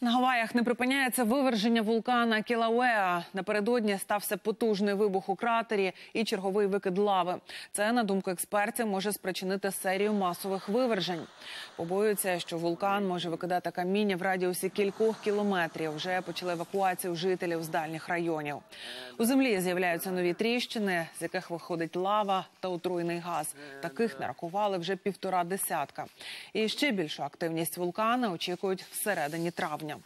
На Гаваях не припиняється виверження вулкана Кілауеа. Напередодні стався потужний вибух у кратері і черговий викид лави. Це, на думку експертів, може спричинити серію масових вивержень. Побоюються, що вулкан може викидати каміння в радіусі кількох кілометрів. Вже почали евакуацію жителів з дальніх районів. У землі з'являються нові тріщини, з яких виходить лава та отруйний газ. Таких нарахували вже півтора десятка. І ще більшу активність вулкана очікують всередині травня травня.